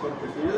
Porque si yo